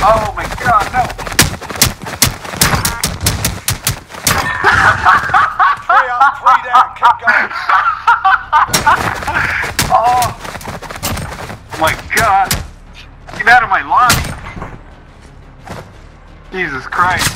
Oh my god, no! Three up, three down. Keep going. Oh my god! Get out of my lobby! Jesus Christ.